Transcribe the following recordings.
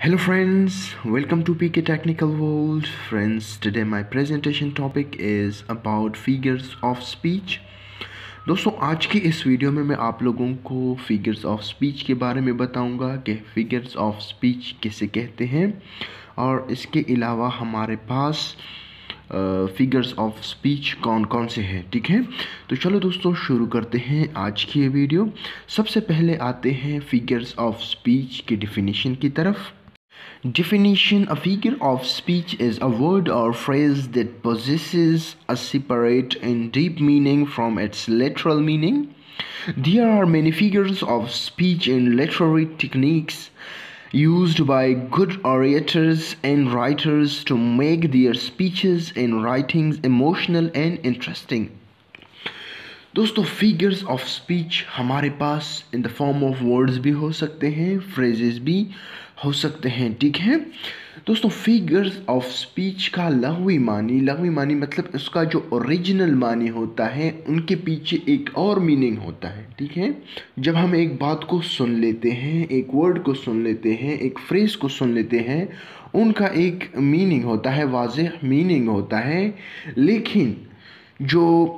Hello friends, welcome to PK Technical World. Friends, today my presentation topic is about figures of speech. दोस्तों आज की इस video में मैं आप लोगों को फिगर्स ऑफ़ स्पीच के बारे में बताऊँगा कि फिगर्स ऑफ़ स्पीच किसे कहते हैं और इसके अलावा हमारे पास फिगर्स ऑफ़ स्पीच कौन कौन से हैं ठीक है तो चलो दोस्तों शुरू करते हैं आज की ये वीडियो सबसे पहले आते हैं फिगर्स ऑफ़ स्पीच की डिफिनीशन की तरफ़ Definition A figure of speech is a word or phrase that possesses a separate and deep meaning from its literal meaning. There are many figures of speech and literary techniques used by good orators and writers to make their speeches and writings emotional and interesting. दोस्तों figures of speech हमारे पास in the form of words भी हो सकते हैं phrases भी हो सकते हैं, ठीक है? दोस्तों फिगर्स ऑफ़ स्पीच का लघवी मानी लघवी मानी मतलब उसका जो ओरिजिनल मानी होता है, उनके पीछे एक और मीनिंग होता है, ठीक है? जब हम एक बात को सुन लेते हैं, एक वर्ड को सुन लेते हैं, एक फ्रेज को सुन लेते हैं, उनका एक मीनिंग होता है वाज मीनिंग होता है, लेकिन जो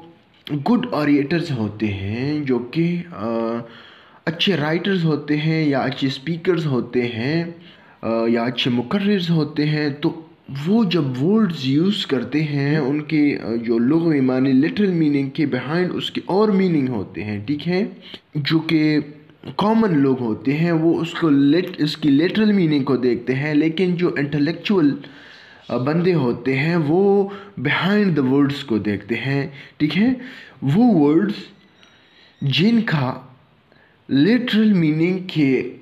गुड ऑरिएटर्स होते हैं, जो कि अच्छे राइटर्स होते हैं या अच्छे स्पीकर्स होते हैं या अच्छे मुकर्रर्स होते हैं तो वो जब वर्ड्स यूज़ करते हैं, उनके जो लोग मानी लिटरल मीनिंग के बिहाइंड उसके और मीनिंग होते हैं, ठीक है? जो कि कॉमन लोग होते हैं, वो उसको लेट इसकी लिटरल मीनिंग को देखते हैं, लेकिन जो इंटेलेक्चुअल बंदे होते हैं, वो बिहाइंड द वर्ड्स को देखते हैं, ठीक है? वो वर्ड्स जिनका लिटरल मीनिंग के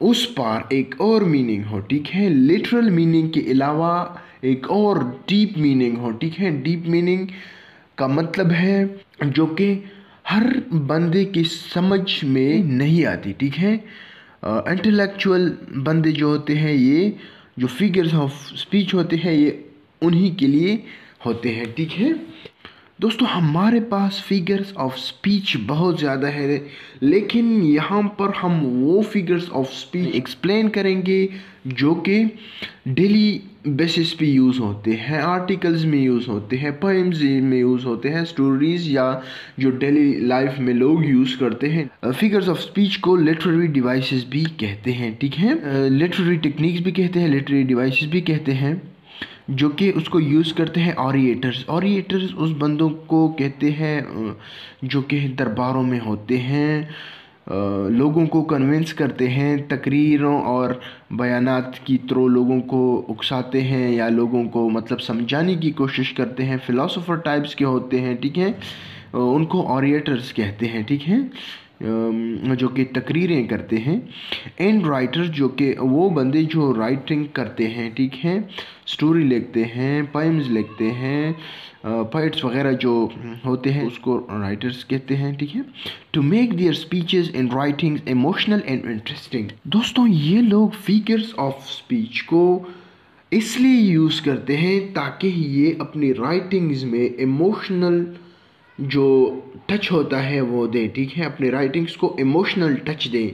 उस पार एक और मीनिंग हो, ठीक है? लिटरल मीनिंग के अलावा एक और डीप मीनिंग हो, ठीक है? डीप मीनिंग का मतलब है जो कि हर बंदे की समझ में नहीं आती, ठीक है? इंटेलेक्चुअल बंदे जो होते हैं ये, जो फिगर्स ऑफ़ स्पीच होते हैं, ये उन्हीं के लिए होते हैं, ठीक है? दोस्तों, हमारे पास फिगर्स ऑफ़ स्पीच बहुत ज़्यादा है, लेकिन यहाँ पर हम वो फिगर्स ऑफ़ स्पीच एक्सप्लेन करेंगे जो कि डेली बेसिस पे यूज़ होते हैं आर्टिकल्स में यूज़ होते हैं पोइम्स में यूज़ होते हैं स्टोरीज़ या जो डेली लाइफ में लोग यूज़ करते हैं। फिगर्स ऑफ़ स्पीच को लिटरेरी डिवाइसेस भी कहते हैं, ठीक है? लिटरेरी टेक्निक्स भी कहते हैं लिटरेरी डिवाइसेस भी कहते हैं। जो कि उसको यूज़ करते हैं ऑरिएटर्स ऑरिएटर्स उस बंदों को कहते हैं जो कि दरबारों में होते हैं लोगों को कन्विंस करते हैं, तकरीरों और बयानात की थ्रो लोगों को उकसाते हैं या लोगों को मतलब समझाने की कोशिश करते हैं। फ़िलासफ़र टाइप्स के होते हैं, ठीक है? उनको ऑरिएटर्स कहते हैं, ठीक है? जो कि तकरीरें करते हैं। एंड राइटर जो कि, वो बंदे जो राइटिंग करते हैं, ठीक है? स्टोरी लिखते हैं पोइम्स लिखते हैं पोइट्स वगैरह जो होते हैं, उसको राइटर्स कहते हैं, ठीक है? To make their speeches in writing emotional and interesting दोस्तों, ये लोग फिगर्स ऑफ़ स्पीच को इसलिए यूज़ करते हैं ताकि ये अपनी राइटिंग्स में इमोशनल जो टच होता है, वो दें, ठीक है? अपने राइटिंग्स को इमोशनल टच दें।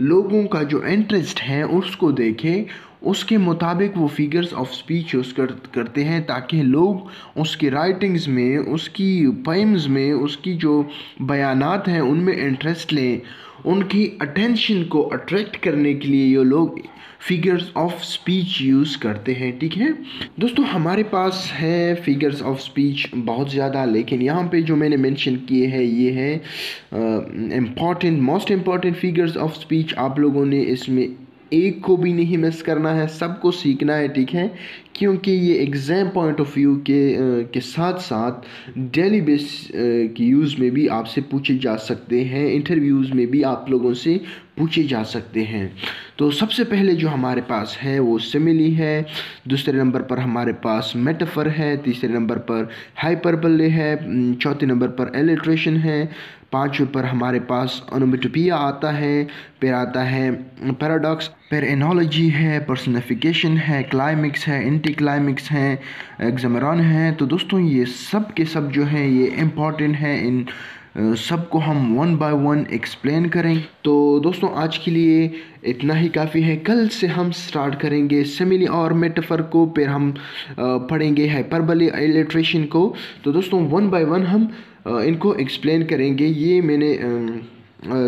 लोगों का जो इंटरेस्ट है, उसको देखें। उसके मुताबिक वो फिगर्स ऑफ़ स्पीच यूज़ कर, करते हैं, ताकि लोग उसके राइटिंग्स में, उसकी पोइम्स में, उसकी जो बयानात हैं, उनमें इंटरेस्ट लें। उनकी अटेंशन को अट्रैक्ट करने के लिए ये लोग फिगर्स ऑफ़ स्पीच यूज़ करते हैं, ठीक है? दोस्तों, हमारे पास है फिगर्स ऑफ़ स्पीच बहुत ज़्यादा, लेकिन यहाँ पे जो मैंने मेंशन किए हैं, ये है important most important figures of speech आप लोगों ने इसमें एक को भी नहीं मिस करना है, सबको सीखना है, ठीक है? क्योंकि ये एग्ज़ाम पॉइंट ऑफ़ व्यू के के साथ साथ डेली बेस की यूज़ में भी आपसे पूछे जा सकते हैं इंटरव्यूज़ में भी आप लोगों से पूछे जा सकते हैं। तो सबसे पहले जो हमारे पास है, वो सिमिली है। दूसरे नंबर पर हमारे पास मेटाफर है। तीसरे नंबर पर हाइपरबले है। चौथे नंबर पर एलिट्रेशन है। पाँचवें पर हमारे पास ओनोमेटोपिया आता है। फिर आता है पैराडॉक्स फिर एनोलॉजी है पर्सनिफिकेशन है क्लाइमिक्स है एंटी क्लाइमिक्स है एग्जामरान है। तो दोस्तों, ये सब के सब जो हैं, ये इंपॉर्टेंट हैं इन सबको हम वन बाय वन एक्सप्लेन करें। तो दोस्तों, आज के लिए इतना ही काफ़ी है। कल से हम स्टार्ट करेंगे सिमिली और मेटाफर को, फिर हम पढ़ेंगे हाइपरबली इलेक्ट्रेशन को। तो दोस्तों वन बाय वन हम इनको एक्सप्लेन करेंगे। ये मैंने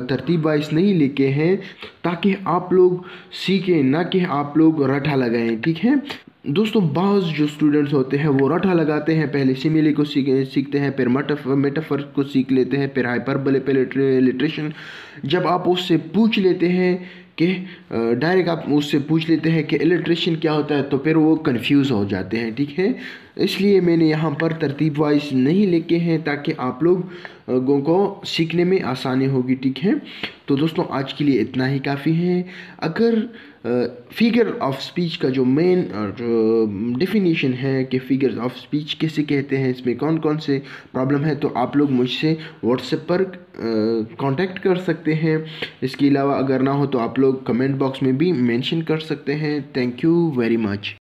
तरतीब वाइज नहीं लिखे हैं, ताकि आप लोग सीखें, ना कि आप लोग रटा लगाएँ, ठीक है? दोस्तों, बाज़ जो स्टूडेंट्स होते हैं, वो रटा लगाते हैं, पहले सिमिली को सीख, सीखते हैं, फिर मटफ मेटाफर को सीख लेते हैं, फिर हाइपर लिटरेशन जब आप उससे पूछ लेते हैं कि डायरेक्ट आप उससे पूछ लेते हैं कि इलेक्ट्रिशियन क्या होता है तो फिर वो कंफ्यूज हो जाते हैं, ठीक है? इसलिए मैंने यहाँ पर तरतीब वाइज नहीं लेके हैं, ताकि आप लोगों को सीखने में आसानी होगी, ठीक है? तो दोस्तों, आज के लिए इतना ही काफ़ी है। अगर फिगर ऑफ़ स्पीच का जो मेन डिफिनीशन डेफिनेशन है कि फिगर ऑफ़ स्पीच कैसे कहते हैं, इसमें कौन कौन से प्रॉब्लम है तो आप लोग मुझसे व्हाट्सएप पर कांटेक्ट कर सकते हैं। इसके अलावा अगर ना हो तो आप लोग कमेंट बॉक्स में भी मेंशन कर सकते हैं। Thank you very much